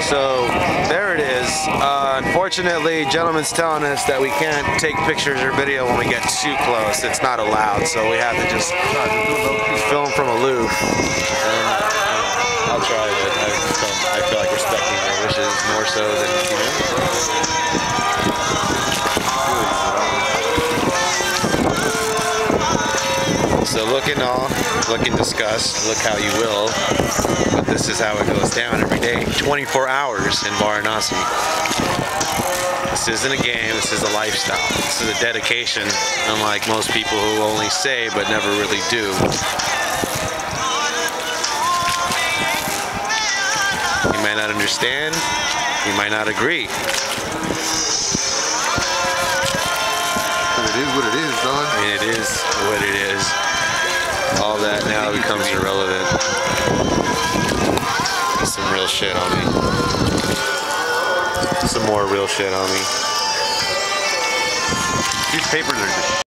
So there it is. Uh, unfortunately, gentleman's telling us that we can't take pictures or video when we get too close. It's not allowed, so we have to just film from aloof. And, uh, I'll try, but I, I feel like respecting their wishes more so than you know. So looking all, looking disgust, look how you will. But this is how it goes down every day. 24 hours in Varanasi. This isn't a game, this is a lifestyle. This is a dedication, unlike most people who only say but never really do. You might not understand, you might not agree. But it is what it is, dog. It is what it is. All that now becomes irrelevant. Some real shit on me. Some more real shit on me. These papers are just